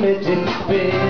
comedy spin.